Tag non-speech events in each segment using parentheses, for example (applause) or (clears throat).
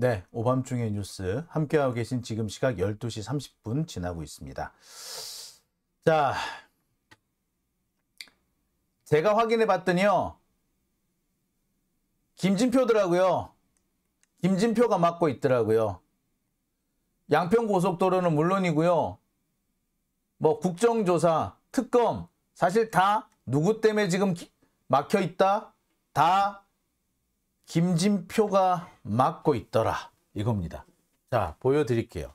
네, 오밤중의 뉴스 함께하고 계신 지금 시각 12시 30분 지나고 있습니다. 자, 제가 확인해 봤더니요. 김진표더라고요. 김진표가 맡고 있더라고요. 양평 고속도로는 물론이고요. 뭐 국정조사, 특검 사실 다 누구 때문에 지금 막혀 있다? 다 김진표가 맡고 있더라. 이겁니다. 자, 보여드릴게요.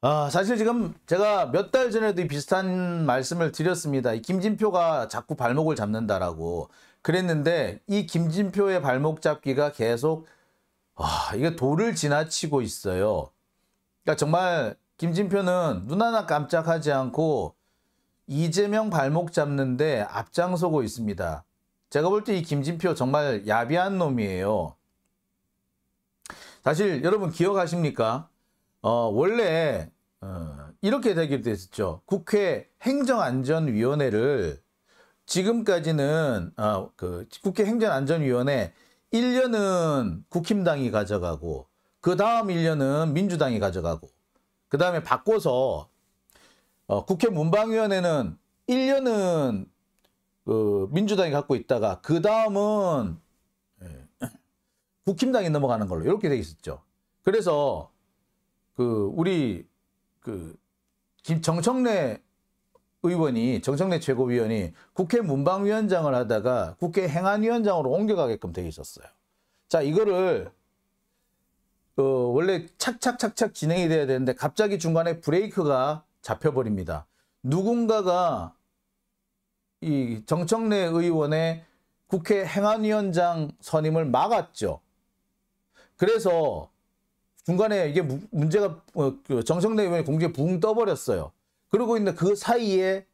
아, 사실 지금 제가 몇 달 전에도 비슷한 말씀을 드렸습니다. 김진표가 자꾸 발목을 잡는다라고 그랬는데 이 김진표의 발목 잡기가 계속 아, 이게 도를 지나치고 있어요. 그러니까 정말 김진표는 눈 하나 깜짝하지 않고 이재명 발목 잡는데 앞장서고 있습니다. 제가 볼 때 이 김진표 정말 야비한 놈이에요. 사실 여러분 기억하십니까? 어, 원래 어, 이렇게 되기로 됐었죠. 국회 행정안전위원회를 지금까지는 어, 그 국회 행정안전위원회 1년은 국힘당이 가져가고 그 다음 1년은 민주당이 가져가고 그 다음에 바꿔서 어, 국회 문방위원회는 1년은 그 민주당이 갖고 있다가 그 다음은 예, (clears throat) 국힘당이 넘어가는 걸로 이렇게 돼 있었죠. 그래서 그 우리 그 정청래 의원이 정청래 최고위원이 국회 문방위원장을 하다가 국회 행안위원장으로 옮겨가게끔 돼 있었어요. 자 이거를 어, 원래 착착착착 진행이 돼야 되는데 갑자기 중간에 브레이크가 잡혀버립니다. 누군가가 이 정청래 의원의 국회 행안위원장 선임을 막았죠. 그래서 중간에 이게 문제가 어, 그 정청래 의원의 공지에 붕 떠버렸어요. 그러고 있는 그 사이에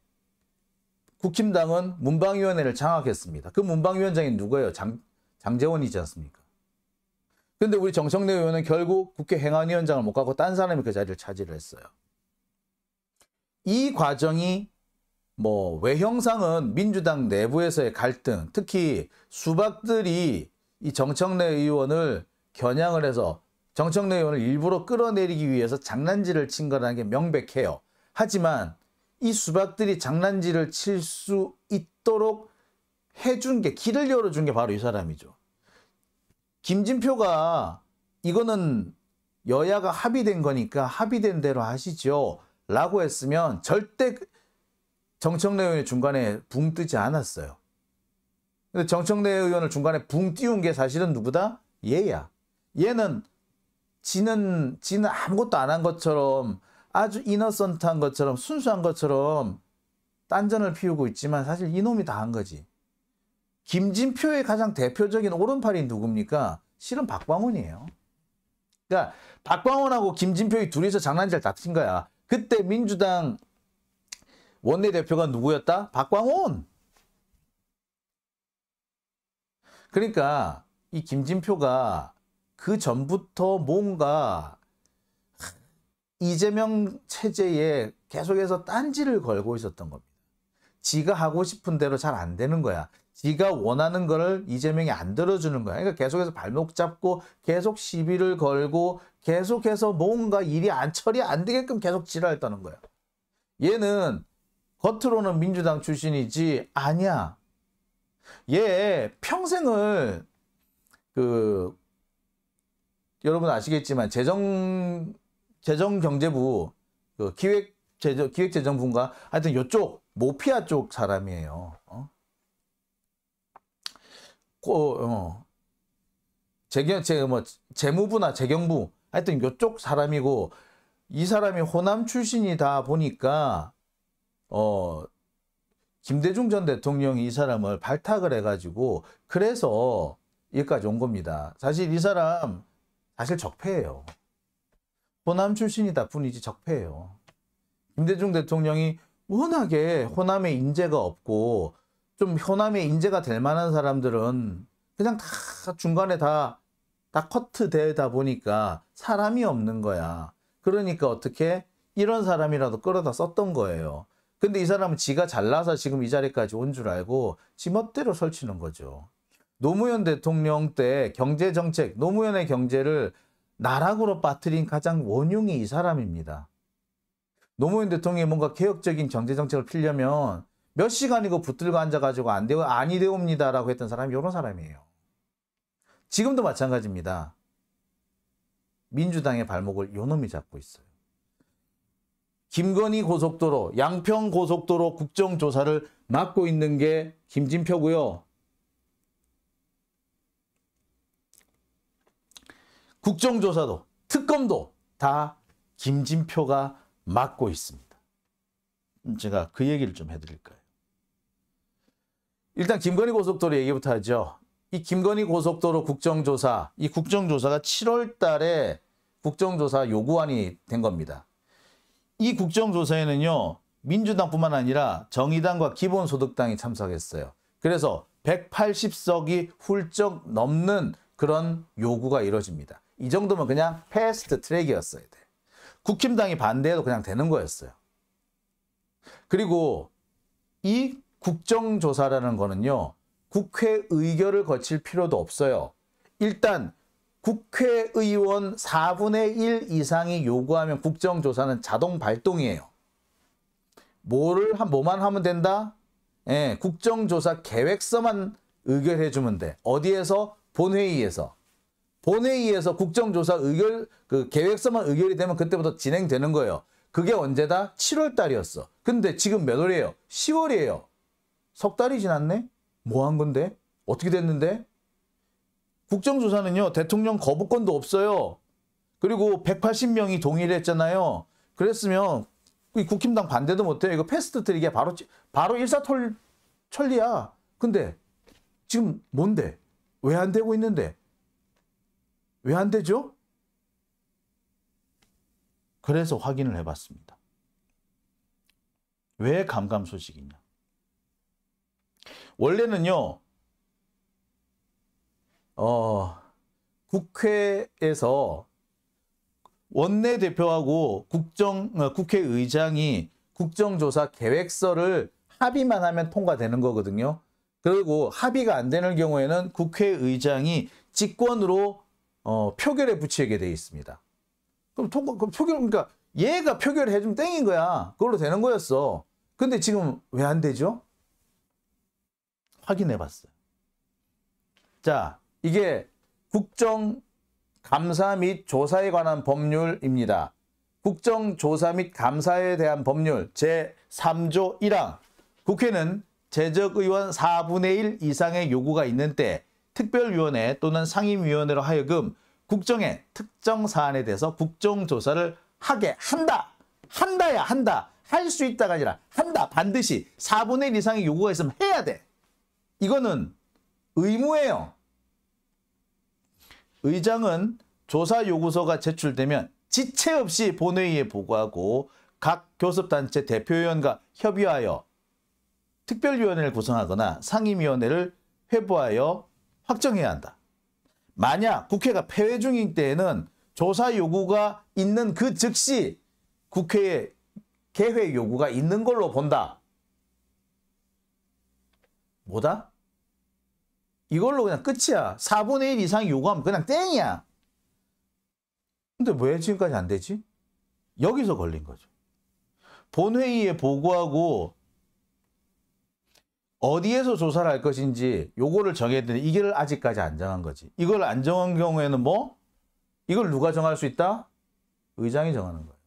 국힘당은 문방위원회를 장악했습니다. 그 문방위원장이 누구예요? 장, 장재원이지 않습니까? 근데 우리 정청래 의원은 결국 국회 행안위원장을 못 가고 딴 사람이 그 자리를 차지를 했어요. 이 과정이 뭐 외형상은 민주당 내부에서의 갈등, 특히 수박들이 이 정청래 의원을 겨냥을 해서 정청래 의원을 일부러 끌어내리기 위해서 장난질을 친 거라는 게 명백해요. 하지만 이 수박들이 장난질을 칠 수 있도록 해준 게 길을 열어준 게 바로 이 사람이죠. 김진표가 이거는 여야가 합의된 거니까 합의된 대로 하시죠. 라고 했으면 절대 정청래 의원이 중간에 붕 뜨지 않았어요. 근데 정청래 의원을 중간에 붕 띄운 게 사실은 누구다? 얘야. 얘는 지는 지는 아무것도 안 한 것처럼 아주 이너선트한 것처럼 순수한 것처럼 딴전을 피우고 있지만 사실 이놈이 다 한 거지. 김진표의 가장 대표적인 오른팔이 누굽니까? 실은 박광원이에요. 그러니까 박광원하고 김진표의 둘이서 장난질 다친 거야. 그때 민주당 원내대표가 누구였다? 박광원. 그러니까 이 김진표가 그 전부터 뭔가 이재명 체제에 계속해서 딴지를 걸고 있었던 겁니다. 지가 하고 싶은 대로 잘 안 되는 거야. 지가 원하는 거를 이재명이 안 들어주는 거야. 그러니까 계속해서 발목 잡고 계속 시비를 걸고 계속해서 뭔가 일이 안 처리 안 되게끔 계속 지랄 떠는 거야. 얘는 겉으로는 민주당 출신이지 아니야. 얘 평생을 그 여러분 아시겠지만 재정 재정경제부 그 기획 재정 기획재정부인가 하여튼 요쪽 모피아 쪽 사람이에요. 어? 고, 어. 재경 제뭐 재무부나 재경부 하여튼 요쪽 사람이고 이 사람이 호남 출신이다 보니까 어 김대중 전 대통령이 이 사람을 발탁을 해가지고 그래서 여기까지 온 겁니다. 사실 이 사람 사실 적폐예요. 호남 출신이다 뿐이지 적폐예요. 김대중 대통령이 워낙에 호남에 인재가 없고 좀 호남에 인재가 될 만한 사람들은 그냥 다 중간에 다, 다 커트 되다 보니까 사람이 없는 거야. 그러니까 어떻게 이런 사람이라도 끌어다 썼던 거예요. 근데 이 사람은 지가 잘나서 지금 이 자리까지 온 줄 알고 지 멋대로 설치는 거죠. 노무현 대통령 때 경제 정책, 노무현의 경제를 나락으로 빠뜨린 가장 원흉이 이 사람입니다. 노무현 대통령이 뭔가 개혁적인 경제 정책을 피려면 몇 시간이고 붙들고 앉아가지고 안 되고 아니 되옵니다라고 했던 사람이 이런 사람이에요. 지금도 마찬가지입니다. 민주당의 발목을 요놈이 잡고 있어요. 김건희 고속도로, 양평 고속도로 국정조사를 맡고 있는 게 김진표고요. 국정조사도 특검도 다 김진표가 맡고 있습니다. 제가 그 얘기를 좀 해드릴까요? 일단 김건희 고속도로 얘기부터 하죠. 이 김건희 고속도로 국정조사, 이 국정조사가 7월 달에 국정조사 요구안이 된 겁니다. 이 국정조사에는요, 민주당뿐만 아니라 정의당과 기본소득당이 참석했어요. 그래서 180석이 훌쩍 넘는 그런 요구가 이루어집니다. 이 정도면 그냥 패스트 트랙이었어야 돼. 국힘당이 반대해도 그냥 되는 거였어요. 그리고 이 국정조사라는 거는요, 국회 의결을 거칠 필요도 없어요. 일단 국회의원 4분의 1 이상이 요구하면 국정조사는 자동 발동이에요. 뭐를 한 뭐만 하면 된다? 예, 국정조사 계획서만 의결해 주면 돼. 어디에서? 본회의에서. 본회의에서 국정조사 의결 그 계획서만 의결이 되면 그때부터 진행되는 거예요. 그게 언제다? 7월 달이었어. 근데 지금 몇 월이에요? 10월이에요. 석 달이 지났네? 뭐 한 건데? 어떻게 됐는데? 국정조사는요, 대통령 거부권도 없어요. 그리고 180명이 동의를 했잖아요. 그랬으면 국힘당 반대도 못해요. 이거 패스트 트릭이야. 바로, 바로 일사천리야. 근데 지금 뭔데? 왜 안 되고 있는데? 왜 안 되죠? 그래서 확인을 해봤습니다. 왜 감감 소식이냐? 원래는요, 어, 국회에서 원내대표하고 국정, 어, 국회의장이 국정조사 계획서를 합의만 하면 통과되는 거거든요. 그리고 합의가 안 되는 경우에는 국회의장이 직권으로 어, 표결에 붙이게 돼 있습니다. 그럼 통과, 그럼 표결, 그러니까 얘가 표결을 해주면 땡인 거야. 그걸로 되는 거였어. 근데 지금 왜 안 되죠? 확인해 봤어요. 자, 이게 국정 감사 및 조사에 관한 법률입니다. 국정조사 및 감사에 대한 법률 제3조 1항 국회는 재적의원 4분의 1 이상의 요구가 있는 때 특별위원회 또는 상임위원회로 하여금 국정의 특정 사안에 대해서 국정조사를 하게 한다. 한다야 한다. 할 수 있다가 아니라 한다. 반드시 4분의 1 이상의 요구가 있으면 해야 돼. 이거는 의무예요. 의장은 조사 요구서가 제출되면 지체 없이 본회의에 보고하고 각 교섭단체 대표위원과 협의하여 특별위원회를 구성하거나 상임위원회를 회부하여 확정해야 한다. 만약 국회가 폐회 중인 때에는 조사 요구가 있는 그 즉시 국회에 개회 요구가 있는 걸로 본다. 뭐다? 이걸로 그냥 끝이야. 4분의 1 이상 요구하면 그냥 땡이야. 근데 왜 지금까지 안 되지? 여기서 걸린 거죠. 본회의에 보고하고 어디에서 조사를 할 것인지 요거를 정해야 되는데 이걸 아직까지 안 정한 거지. 이걸 안 정한 경우에는 뭐? 이걸 누가 정할 수 있다? 의장이 정하는 거예요.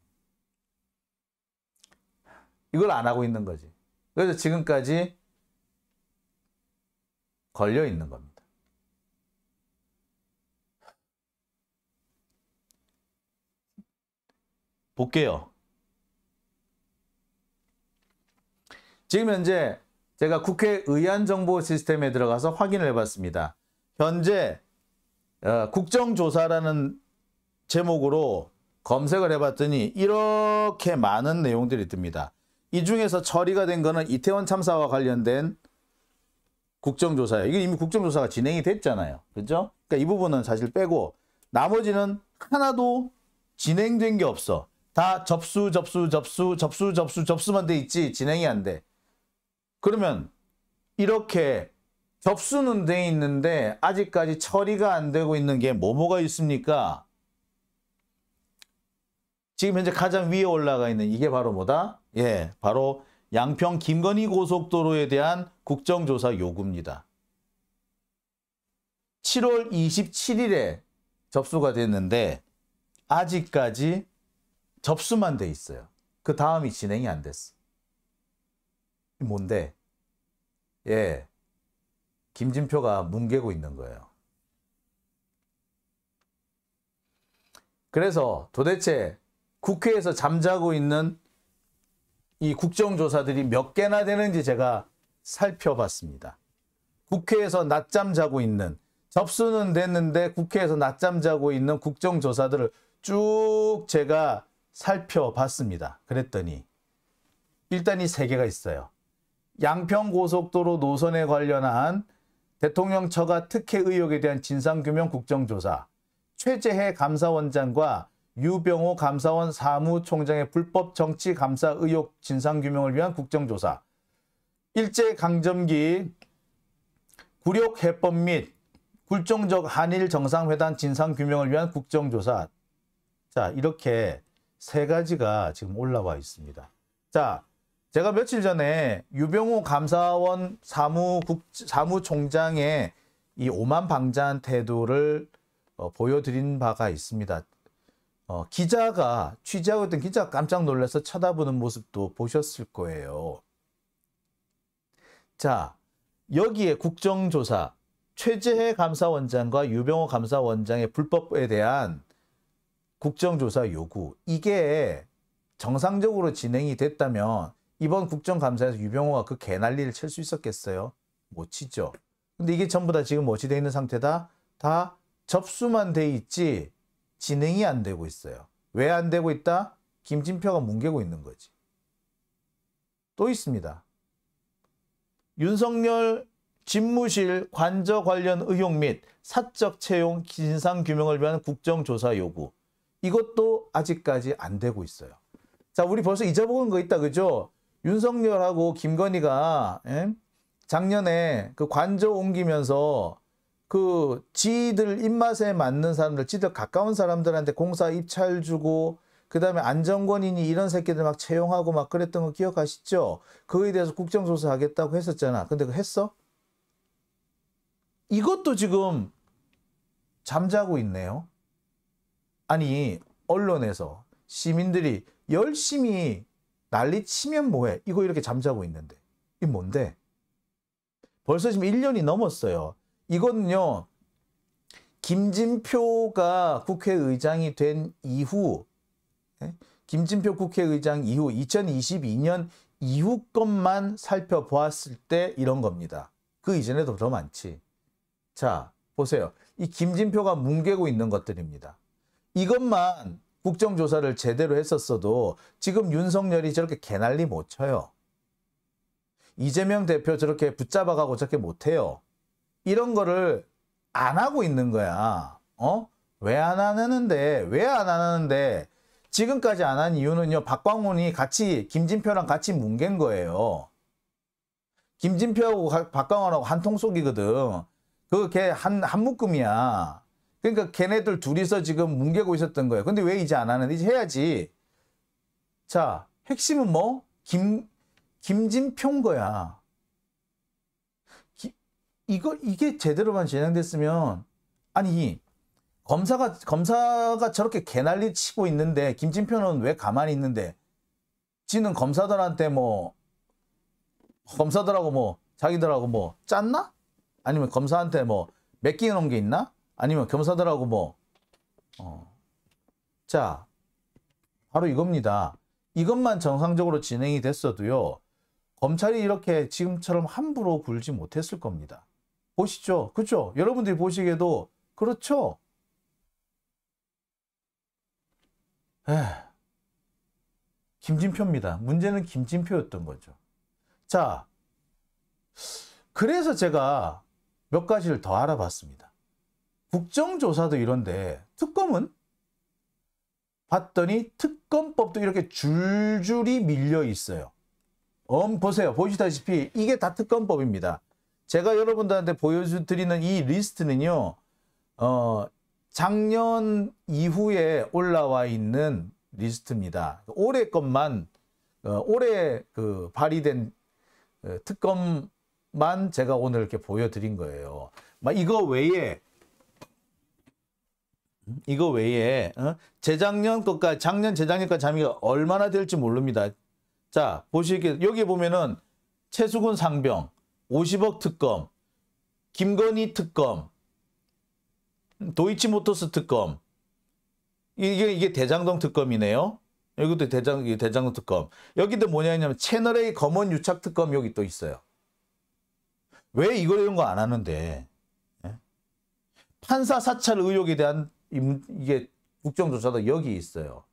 이걸 안 하고 있는 거지. 그래서 지금까지 걸려 있는 겁니다. 볼게요. 지금 현재 제가 국회 의안 정보 시스템에 들어가서 확인을 해봤습니다. 현재 어, 국정조사라는 제목으로 검색을 해봤더니 이렇게 많은 내용들이 뜹니다. 이 중에서 처리가 된 거는 이태원 참사와 관련된 국정조사예요. 이게 이미 국정조사가 진행이 됐잖아요. 그죠? 그러니까 이 부분은 사실 빼고 나머지는 하나도 진행된 게 없어. 다 접수, 접수, 접수, 접수, 접수, 접수만 돼 있지 진행이 안 돼. 그러면 이렇게 접수는 돼 있는데 아직까지 처리가 안 되고 있는 게 뭐뭐가 있습니까? 지금 현재 가장 위에 올라가 있는 이게 바로 뭐다? 예, 바로 양평 김건희 고속도로에 대한 국정조사 요구입니다. 7월 27일에 접수가 됐는데 아직까지 접수만 돼 있어요. 그 다음이 진행이 안 됐어. 뭔데? 예. 김진표가 뭉개고 있는 거예요. 그래서 도대체 국회에서 잠자고 있는 이 국정조사들이 몇 개나 되는지 제가 살펴봤습니다. 국회에서 낮잠 자고 있는 접수는 됐는데 국회에서 낮잠 자고 있는 국정조사들을 쭉 제가 살펴봤습니다. 그랬더니 일단 이 세 개가 있어요. 양평고속도로 노선에 관련한 대통령 처가 특혜 의혹에 대한 진상규명 국정조사, 최재해 감사원장과 유병호 감사원 사무총장의 불법 정치 감사 의혹 진상규명을 위한 국정조사, 일제강점기 굴욕 해법 및 굴종적 한일 정상회담 진상규명을 위한 국정조사. 자, 이렇게 세 가지가 지금 올라와 있습니다. 자, 제가 며칠 전에 유병호 감사원 사무국, 사무총장의 이 오만방자한 태도를 어, 보여드린 바가 있습니다. 어, 기자가 취재하고 있던 기자가 깜짝 놀라서 쳐다보는 모습도 보셨을 거예요. 자, 여기에 국정조사 최재해 감사원장과 유병호 감사원장의 불법에 대한 국정조사 요구 이게 정상적으로 진행이 됐다면 이번 국정감사에서 유병호가 그 개난리를 칠 수 있었겠어요? 못 치죠. 근데 이게 전부 다 지금 어찌 돼 있는 상태다? 다 접수만 돼 있지 진행이 안 되고 있어요. 왜 안 되고 있다? 김진표가 뭉개고 있는 거지. 또 있습니다. 윤석열 집무실 관저 관련 의혹 및 사적 채용 진상 규명을 위한 국정조사 요구. 이것도 아직까지 안 되고 있어요. 자, 우리 벌써 잊어먹은 거 있다, 그죠? 윤석열하고 김건희가 예? 작년에 그 관저 옮기면서 그 지들 입맛에 맞는 사람들, 지들 가까운 사람들한테 공사 입찰 주고 그 다음에 안정권이니 이런 새끼들 막 채용하고 막 그랬던 거 기억하시죠? 그거에 대해서 국정조사 하겠다고 했었잖아. 근데 그 했어? 이것도 지금 잠자고 있네요. 아니, 언론에서 시민들이 열심히 난리 치면 뭐해? 이거 이렇게 잠자고 있는데. 이 뭔데? 벌써 지금 1년이 넘었어요. 이거는요, 김진표가 국회의장이 된 이후, 예? 김진표 국회의장 이후 2022년 이후 것만 살펴보았을 때 이런 겁니다. 그 이전에도 더 많지. 자, 보세요. 이 김진표가 뭉개고 있는 것들입니다. 이것만 국정조사를 제대로 했었어도 지금 윤석열이 저렇게 개난리 못 쳐요. 이재명 대표 저렇게 붙잡아가고 저렇게 못해요. 이런 거를 안 하고 있는 거야. 어? 왜 안 하는데? 왜 안 하는데? 지금까지 안 한 이유는요. 박광훈이 같이 김진표랑 같이 뭉갠 거예요. 김진표하고 박광훈하고 한 통속이거든. 그 걔 한, 한 묶음이야. 그러니까 걔네들 둘이서 지금 뭉개고 있었던 거예요. 근데 왜 이제 안 하는데? 이제 해야지. 자, 핵심은 뭐? 김, 김진표인 거야. 기, 이거, 이게 제대로만 진행됐으면, 아니, 검사가, 검사가 저렇게 개난리 치고 있는데, 김진표는 왜 가만히 있는데, 지는 검사들한테 뭐, 검사들하고 뭐, 자기들하고 뭐, 짰나? 아니면 검사한테 뭐, 맡기는 놓게 있나? 아니면 검사들하고 뭐, 어. 자, 바로 이겁니다. 이것만 정상적으로 진행이 됐어도요, 검찰이 이렇게 지금처럼 함부로 굴지 못했을 겁니다. 보시죠. 그렇죠? 여러분들이 보시기에도 그렇죠? 에 김진표입니다. 문제는 김진표였던 거죠. 자, 그래서 제가 몇 가지를 더 알아봤습니다. 국정조사도 이런데 특검은 봤더니 특검법도 이렇게 줄줄이 밀려 있어요. 음, 보세요. 보시다시피 이게 다 특검법입니다. 제가 여러분들한테 보여드리는 이 리스트는요, 어, 작년 이후에 올라와 있는 리스트입니다. 올해 것만, 어, 올해 그 발의된 어, 특검만 제가 오늘 이렇게 보여드린 거예요. 막 이거 외에 이거 외에 어? 재작년 것까지 작년 재작년까지 잠이가 얼마나 될지 모릅니다. 자 보시게 여기 보면은 최수근 상병 50억 특검, 김건희 특검, 도이치모터스 특검 이게 이게 대장동 특검이네요. 여기도 대장 대장동 특검. 여기도 뭐냐면 채널 A 검언 유착 특검 여기 또 있어요. 왜 이걸 이런 거 안 하는데? 예? 판사 사찰 의혹에 대한 이게 국정조사도 여기 있어요.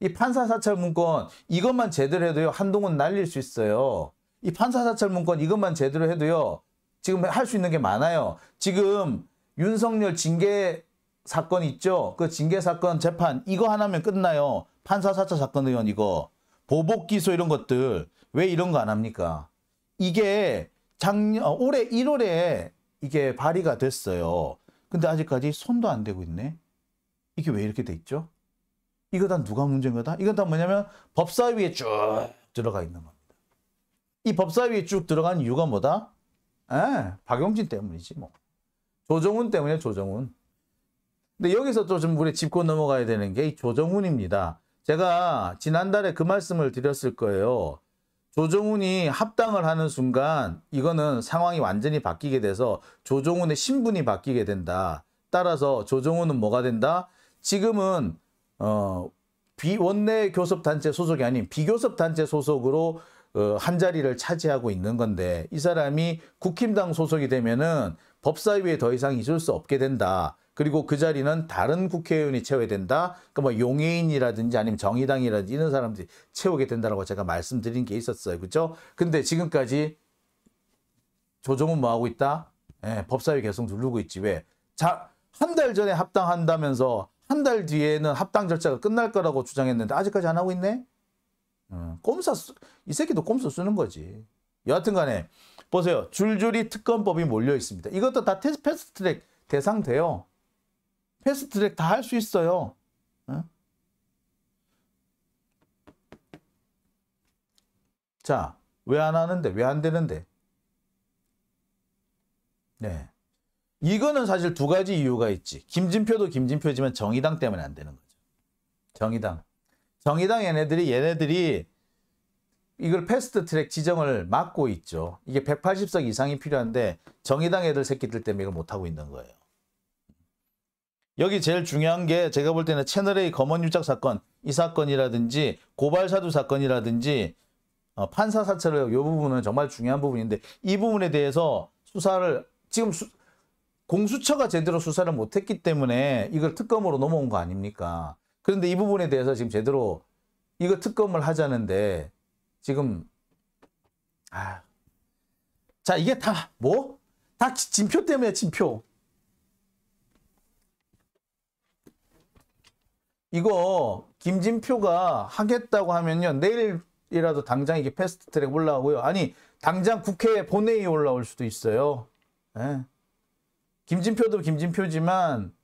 이 판사 사찰 문건 이것만 제대로 해도요 한동훈 날릴 수 있어요. 이 판사 사찰 문건 이것만 제대로 해도요 지금 할 수 있는 게 많아요. 지금 윤석열 징계 사건 있죠? 그 징계 사건 재판 이거 하나면 끝나요. 판사 사찰 사건 의원 이거 보복 기소 이런 것들 왜 이런 거 안 합니까? 이게 작년 어, 올해 1월에 이게 발의가 됐어요. 근데 아직까지 손도 안 대고 있네. 이게 왜 이렇게 돼 있죠? 이거 다 누가 문제인 거다? 이건 다 뭐냐면 법사위에 쭉 들어가 있는 겁니다. 이 법사위에 쭉 들어간 이유가 뭐다? 에, 박용진 때문이지 뭐. 조정훈 때문에 조정훈. 근데 여기서 또 좀 우리 짚고 넘어가야 되는 게 이 조정훈입니다. 제가 지난달에 그 말씀을 드렸을 거예요. 조정훈이 합당을 하는 순간 이거는 상황이 완전히 바뀌게 돼서 조정훈의 신분이 바뀌게 된다. 따라서 조정훈은 뭐가 된다? 지금은 어 비원내 교섭 단체 소속이 아닌 비교섭 단체 소속으로 어, 한 자리를 차지하고 있는 건데 이 사람이 국힘당 소속이 되면은 법사위에 더 이상 있을 수 없게 된다. 그리고 그 자리는 다른 국회의원이 채워야 된다. 그러니까 뭐 용해인이라든지 아니면 정의당이라든지 이런 사람들이 채우게 된다라고 제가 말씀드린 게 있었어요. 그죠? 근데 지금까지 조정은 뭐 하고 있다? 예, 법사위 계속 누르고 있지. 왜? 자, 한 달 전에 합당한다면서 한 달 뒤에는 합당 절차가 끝날 거라고 주장했는데 아직까지 안 하고 있네? 어, 꼼수, 쓰, 이 새끼도 꼼수 쓰는 거지. 여하튼 간에, 보세요. 줄줄이 특검법이 몰려 있습니다. 이것도 다 패스트 트랙 대상 돼요. 패스트 트랙 다 할 수 있어요. 어? 자, 왜 안 하는데? 왜 안 되는데? 네. 이거는 사실 두 가지 이유가 있지. 김진표도 김진표지만 정의당 때문에 안 되는 거죠. 정의당. 정의당 얘네들이 얘네들이 이걸 패스트 트랙 지정을 막고 있죠. 이게 180석 이상이 필요한데 정의당 애들 새끼들 때문에 이걸 못하고 있는 거예요. 여기 제일 중요한 게 제가 볼 때는 채널A 검언 유착 사건 이 사건이라든지 고발 사두 사건이라든지 어, 판사 사찰을 이 부분은 정말 중요한 부분인데 이 부분에 대해서 수사를 지금 수, 공수처가 제대로 수사를 못했기 때문에 이걸 특검으로 넘어온 거 아닙니까? 그런데 이 부분에 대해서 지금 제대로 이거 특검을 하자는데 지금 아. 자, 이게 다 뭐? 다 진표 때문에 진표. 이거 김진표가 하겠다고 하면요. 내일이라도 당장 이게 패스트 트랙 올라오고요. 아니, 당장 국회 본회의 올라올 수도 있어요. 네. 김진표도 김진표지만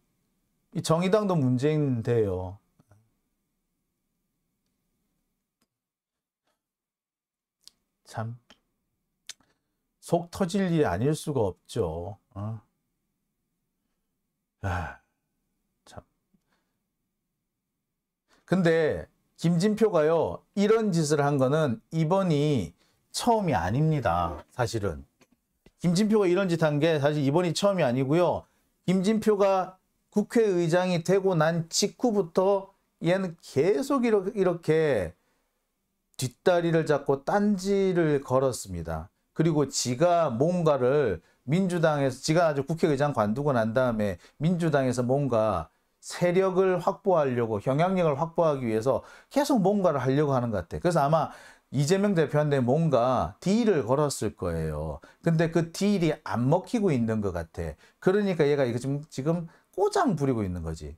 이 정의당도 문제인데요. 참. 속 터질 일이 아닐 수가 없죠. 어? 아, 참. 근데 김진표가요, 이런 짓을 한 거는 이번이 처음이 아닙니다. 사실은. 김진표가 이런 짓 한 게 사실 이번이 처음이 아니고요. 김진표가 국회의장이 되고 난 직후부터 얘는 계속 이렇게 뒷다리를 잡고 딴지를 걸었습니다. 그리고 지가 뭔가를 민주당에서 지가 아주 국회의장 관두고 난 다음에 민주당에서 뭔가 세력을 확보하려고 영향력을 확보하기 위해서 계속 뭔가를 하려고 하는 것 같아. 그래서 아마 이재명 대표한테 뭔가 딜을 걸었을 거예요. 근데 그 딜이 안 먹히고 있는 것 같아. 그러니까 얘가 이거 지금, 지금 꼬장 부리고 있는 거지.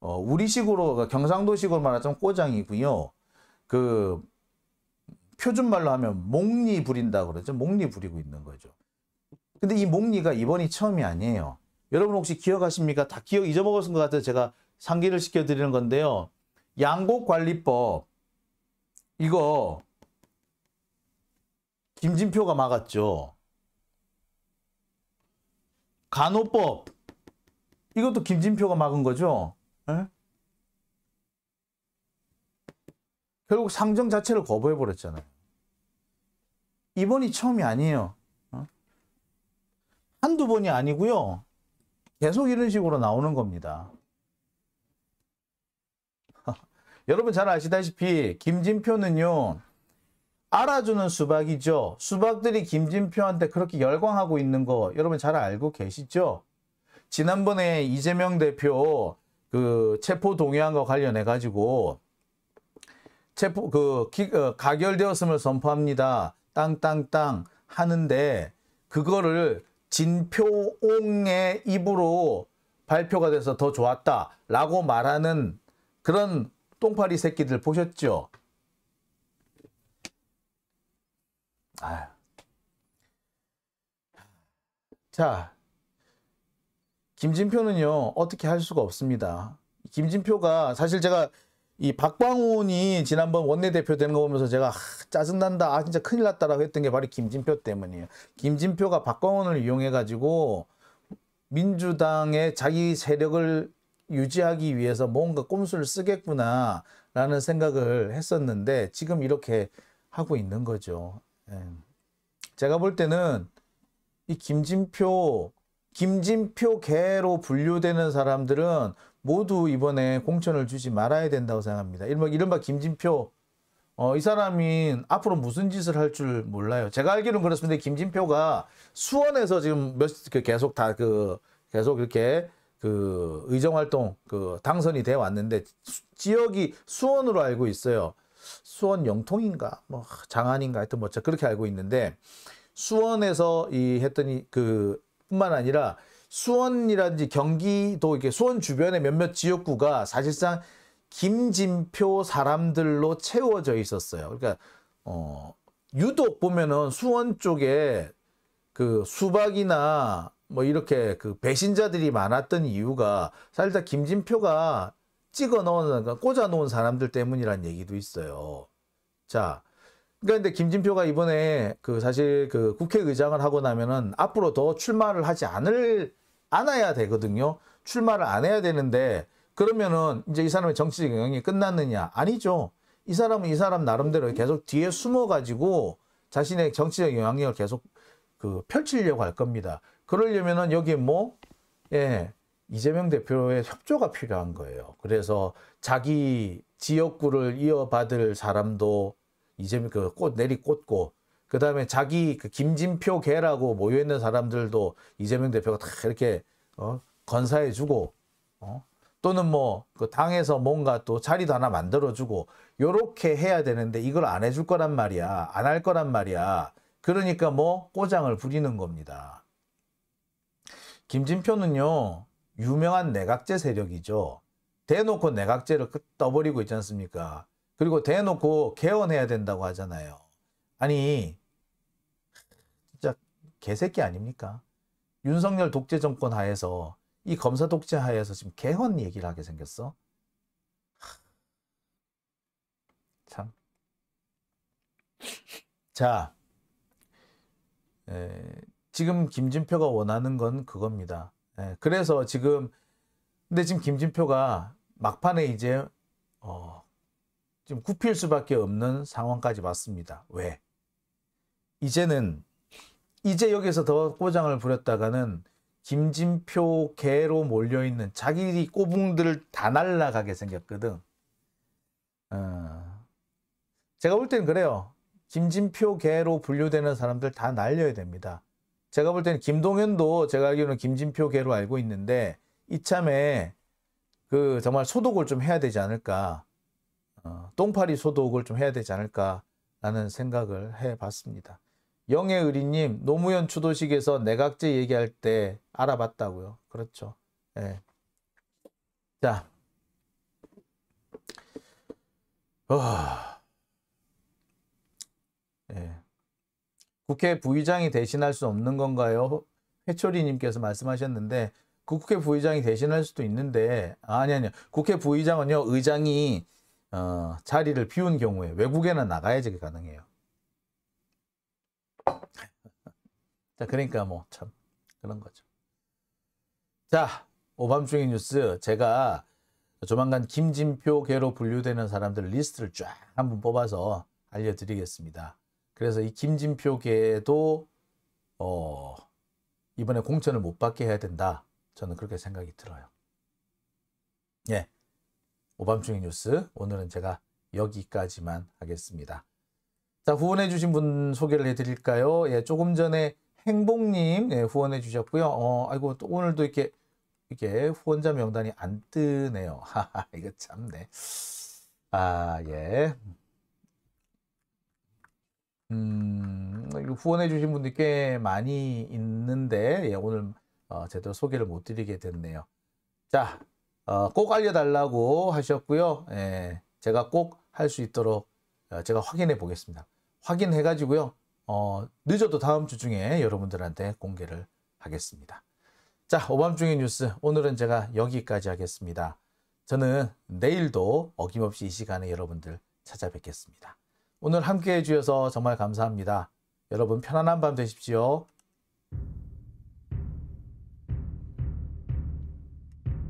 어, 우리식으로, 경상도식으로 말하자면 꼬장이고요. 그, 표준말로 하면 몽리 부린다 그러죠. 몽리 부리고 있는 거죠. 근데 이 목리가 이번이 처음이 아니에요. 여러분 혹시 기억하십니까? 다 기억 잊어먹었을 것 같아서 제가 상기를 시켜드리는 건데요. 양곡관리법 이거 김진표가 막았죠. 간호법 이것도 김진표가 막은 거죠. 에? 결국 상정 자체를 거부해 버렸잖아요. 이번이 처음이 아니에요. 어? 한두 번이 아니고요. 계속 이런 식으로 나오는 겁니다. (laughs) 여러분 잘 아시다시피 김진표는요. 알아주는 수박이죠. 수박들이 김진표한테 그렇게 열광하고 있는 거 여러분 잘 알고 계시죠? 지난번에 이재명 대표 그 체포 동의안과 관련해 가지고 체포 그 기, 어, 가결되었음을 선포합니다. 땅땅땅 하는데 그거를 진표옹의 입으로 발표가 돼서 더 좋았다라고 말하는 그런 똥파리 새끼들 보셨죠? 아유. 자, 김진표는요, 어떻게 할 수가 없습니다. 김진표가 사실 제가 이 박광훈이 지난번 원내대표 되는 거 보면서 제가 아, 짜증난다, 아, 진짜 큰일 났다라고 했던 게 바로 김진표 때문이에요. 김진표가 박광훈을 이용해 가지고 민주당의 자기 세력을 유지하기 위해서 뭔가 꼼수를 쓰겠구나 라는 생각을 했었는데 지금 이렇게 하고 있는 거죠. 예. 제가 볼 때는 이 김진표, 김진표 개로 분류되는 사람들은 모두 이번에 공천을 주지 말아야 된다고 생각합니다. 이른바, 이른바 김진표, 어, 이 사람이 앞으로 무슨 짓을 할 줄 몰라요. 제가 알기로는 그렇습니다. 김진표가 수원에서 지금 몇, 그 계속 다 그, 계속 이렇게 그 의정활동 그 당선이 돼 왔는데 수, 지역이 수원으로 알고 있어요. 수원 영통인가 뭐 장안인가 하여튼 뭐 그렇게 알고 있는데 수원에서 이 했더니 그 뿐만 아니라 수원이라든지 경기도 이렇게 수원 주변의 몇몇 지역구가 사실상 김진표 사람들로 채워져 있었어요. 그러니까 어 유독 보면은 수원 쪽에 그 수박이나 뭐 이렇게 그 배신자들이 많았던 이유가 사실 다 김진표가 찍어 넣은 그러니까 꽂아 놓은 사람들 때문이란 얘기도 있어요. 자, 그러니까 근데 김진표가 이번에 그 사실 그 국회의장을 하고 나면은 앞으로 더 출마를 하지 않을 않아야 되거든요. 출마를 안 해야 되는데 그러면은 이제 이 사람의 정치적 영향이 끝났느냐? 아니죠. 이 사람은 이 사람 나름대로 계속 뒤에 숨어 가지고 자신의 정치적 영향력을 계속 그 펼치려고 할 겁니다. 그러려면은 여기에 뭐, 예, 이재명 대표의 협조가 필요한 거예요. 그래서 자기 지역구를 이어받을 사람도 이재명 그 꽃 내리 꽂고, 그 다음에 자기 그 김진표 개라고 모여있는 사람들도 이재명 대표가 다 이렇게, 어, 건사해주고, 어, 또는 뭐, 그 당에서 뭔가 또 자리도 하나 만들어주고, 요렇게 해야 되는데 이걸 안 해줄 거란 말이야. 안 할 거란 말이야. 그러니까 뭐, 꼬장을 부리는 겁니다. 김진표는요, 유명한 내각제 세력이죠. 대놓고 내각제를 떠버리고 있지 않습니까? 그리고 대놓고 개헌해야 된다고 하잖아요. 아니, 진짜 개새끼 아닙니까? 윤석열 독재 정권 하에서 이 검사 독재 하에서 지금 개헌 얘기를 하게 생겼어? 참. 자, 에, 지금 김진표가 원하는 건 그겁니다. 예, 그래서 지금 근데 지금 김진표가 막판에 이제 어, 지금 굽힐 수밖에 없는 상황까지 왔습니다. 왜? 이제는 이제 여기서 더 꼬장을 부렸다가는 김진표 개로 몰려있는 자기 꼬붕들을 다 날라가게 생겼거든. 어, 제가 볼 때는 그래요. 김진표 개로 분류되는 사람들 다 날려야 됩니다. 제가 볼 때는 김동현도 제가 알기로는 김진표계로 알고 있는데 이참에 그 정말 소독을 좀 해야 되지 않을까. 어, 똥파리 소독을 좀 해야 되지 않을까라는 생각을 해봤습니다. 영애의리님 노무현 추도식에서 내각제 얘기할 때 알아봤다고요. 그렇죠. 예. 자, 어... 예. 국회 부의장이 대신할 수 없는 건가요? 회초리님께서 말씀하셨는데 그 국회 부의장이 대신할 수도 있는데 아니 아니요 국회 부의장은요 의장이 어, 자리를 비운 경우에 외국에는 나가야지 가능해요. (laughs) 자 그러니까 뭐 참 그런 거죠. 자 오밤중의 뉴스 제가 조만간 김진표계로 분류되는 사람들 리스트를 쫙 한번 뽑아서 알려드리겠습니다. 그래서 이 김진표계도 어, 이번에 공천을 못 받게 해야 된다. 저는 그렇게 생각이 들어요. 예. 오밤중의 뉴스 오늘은 제가 여기까지만 하겠습니다. 자 후원해 주신 분 소개를 해드릴까요? 예, 조금 전에 행복님 예, 후원해 주셨고요. 어, 아이고 또 오늘도 이렇게 이게 후원자 명단이 안 뜨네요. (laughs) 하하 이거 참네. 아 예. 음, 후원해 주신 분들이 꽤 많이 있는데 예, 오늘 어, 제대로 소개를 못 드리게 됐네요. 자, 어, 꼭 알려달라고 하셨고요. 예, 제가 꼭 할 수 있도록 어, 제가 확인해 보겠습니다. 확인해 가지고요. 어, 늦어도 다음 주 중에 여러분들한테 공개를 하겠습니다. 자, 오밤중의 뉴스 오늘은 제가 여기까지 하겠습니다. 저는 내일도 어김없이 이 시간에 여러분들 찾아뵙겠습니다. 오늘 함께 해주셔서 정말 감사합니다. 여러분 편안한 밤 되십시오.